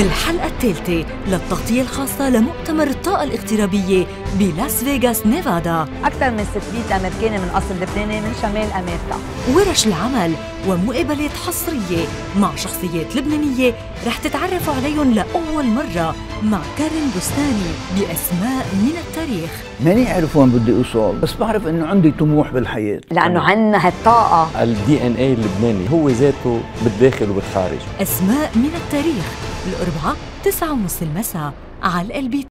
بالحلقة الثالثة للتغطية الخاصة لمؤتمر الطاقة الاغترابية بلاس فيغاس نيفادا. أكثر من 600 أمريكاني من أصل لبناني من شمال أمريكا. ورش العمل ومقابلات حصرية مع شخصيات لبنانية رح تتعرفوا عليهم لأول مرة مع كارين بستاني بأسماء من التاريخ. ماني عارف وين بدي أوصل بس بعرف إنه عندي طموح بالحياة. لأنه عنا هالطاقة. ال DNA اللبناني هو ذاته بالداخل وبالخارج. أسماء من التاريخ الأربعاء تسعة ونص المساء على القلبي